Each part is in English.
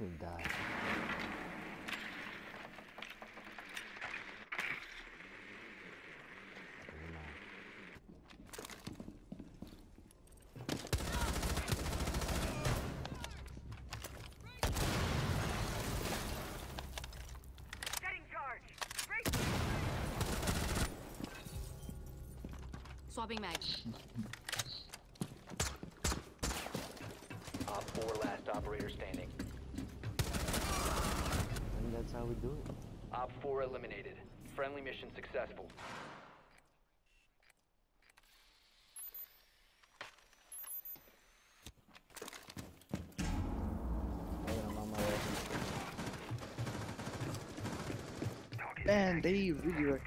Watch me die. Never mind. Setting charge. Break. Swapping mag. OPFOR last operator standing. And that's how we do it. Op 4 eliminated. Friendly mission successful. Hey, I'm on my way. Man, they really were.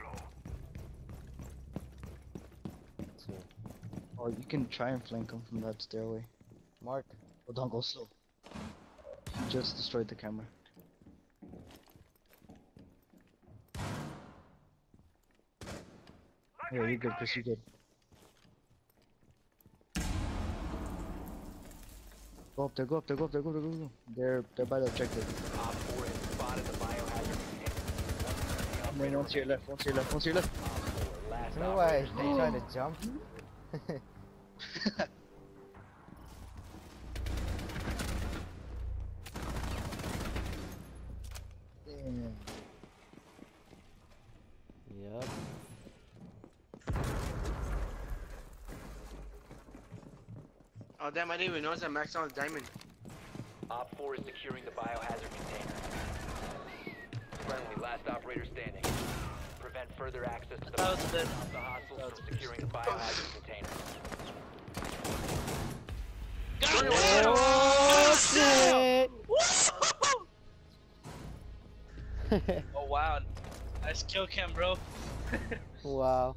So, Oh, you can try and flank them from that stairway. Mark, Oh, don't go slow. You just destroyed the camera. Yeah, you're good, Chris, you're good. Go up there, go up there, go up there, go up there, go up there. They're, they're by the objective. OPFOR has spotted the biohazard container. And one to your left, one to your left, one to your left. Op 4 last you why operator they standing. trying to jump? Damn. Yep. Oh damn, I didn't even notice I maxed out diamond. OPFOR is securing the biohazard container. Friendly, last operator standing. Prevent further access to the That was a bit- the hostiles from securing the biohazard container. Oh, oh wow. Nice kill cam, bro. wow.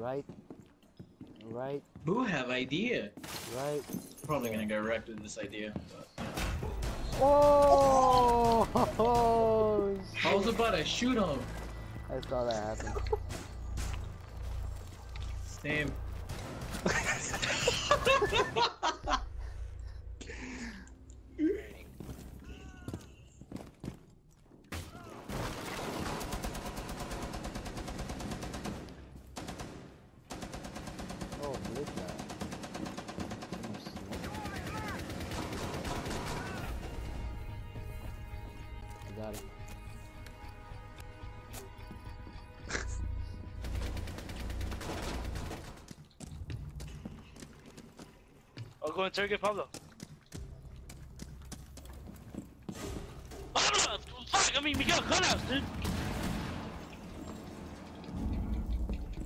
Right. Right. Who have idea? Right. Probably gonna go wrecked with this idea. But Oh! I was about to shoot him. I saw that happen. Same. Oh, look at that. So much smoke. I got it. I'll go interrogate Pablo. Oh, fuck, I mean Miguel Cuthouse, dude.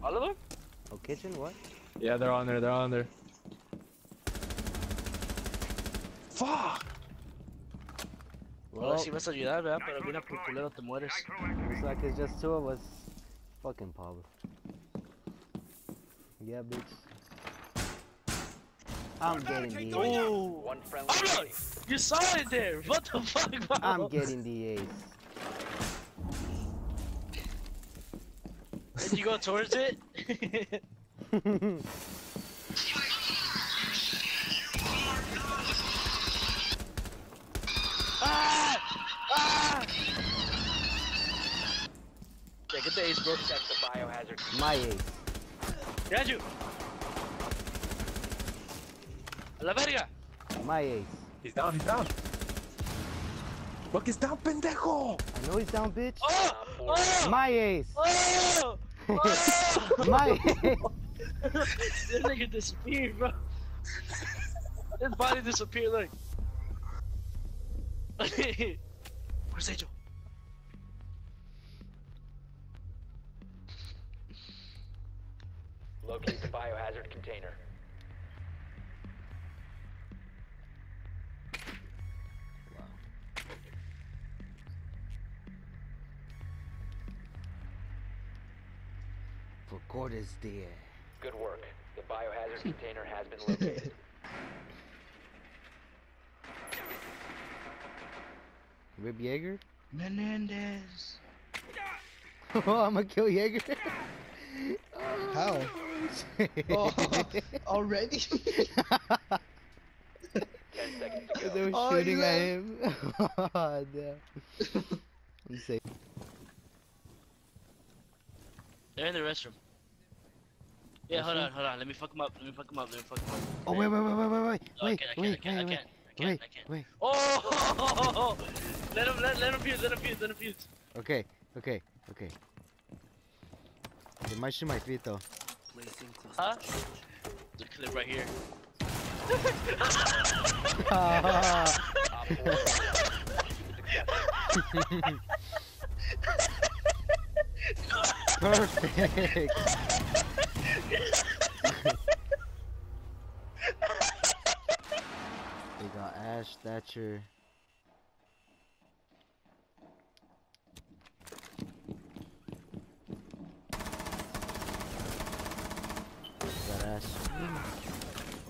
All of them? Oh, kitchen? What? Yeah, they're on there. They're on there. Fuck! Well, Well, si vas a ayudar, ¿verdad? Pero mira, por culero te mueres. looks like it's just two of us. Fucking Pablo. Yeah, bitch. I'm getting the ace. Oh, One friendly Pablo, you saw it there. What the fuck, Pablo? I'm getting the ace. Did you go towards it? ah! Ah! Yeah, get the ace, bro. Protect the biohazard My ace. Got you. La verga. My ace. He's down. He's down. Look, he's down, pendejo. I know he's down, bitch. Oh! Oh! My ace. Oh! Oh! My ace. this nigga disappeared, bro. His body disappeared, like. Where's Angel? Locate the biohazard container. For quarters there. Good work. The biohazard container has been located. Rib Jaeger? Menendez. oh, I'm gonna kill Jaeger. Oh. How? Oh, already? Ten seconds to they were Oh, shooting you at left. him. Damn. You say They're in the restroom. Yeah, hold on, hold on. Let me fuck him up. Let me fuck him up. Let me fuck him up. Oh wait, wait, wait, wait, wait, wait, I wait, wait, can't, I wait, wait, can't, I can't, wait, I can't. wait. Oh! Let him, let, let him fuse, let him fuse, let him fuse. Okay, okay, okay. They might shoot my feet though. Huh? The clip right here. Perfect. they got Ash, Thatcher.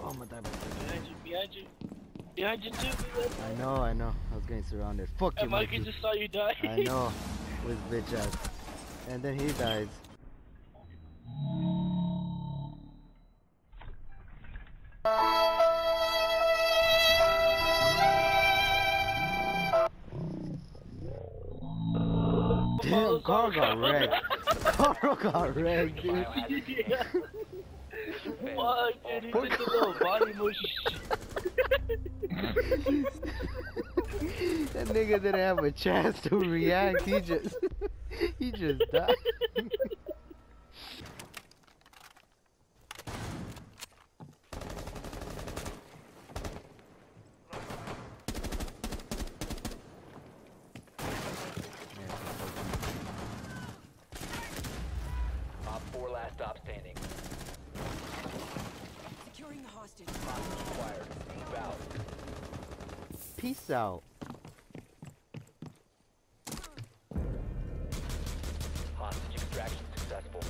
Oh my god. Behind you, behind you. Behind you too. I know, I know. I was getting surrounded. Fuck you, Mikey. just saw you die. I know. With bitch ass. And then he dies. Damn, Carl got wrecked. Carl got wrecked, dude. Biohazard yeah. Fuck, dude, he did the little body motion. that nigga didn't have a chance to react. He just, he just died. Op four last stop standing. Securing the hostage. Hostage acquired. Move out. Peace out. Hostage extraction successful.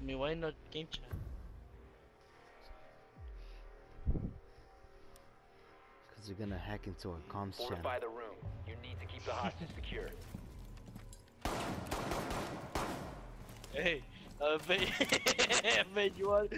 I mean, why not game chat? Cause you're gonna hack into our comms channel. Fortify the room. You need to keep the hostage secure. Hey, uh, bet, I bet you want.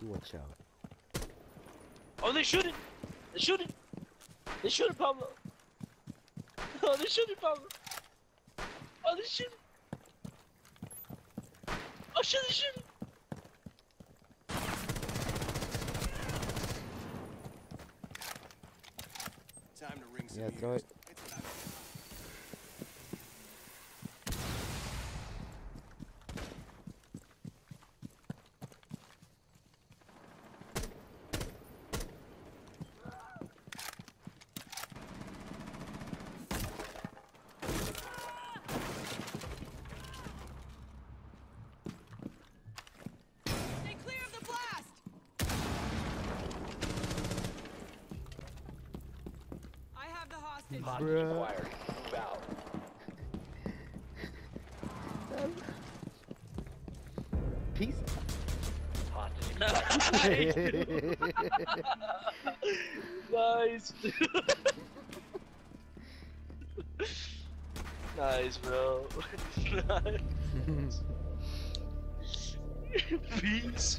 You watch out. oh, they shooting! They shooting! They Pablo! Oh, they shooting Pablo! Oh, they shooting! Oh shit, they shooting! Time to ring some Yeah, throw it. Hostage. Hostage acquired. Move out. Peace. Hostage extraction. nice, nice, bro. nice. Peace.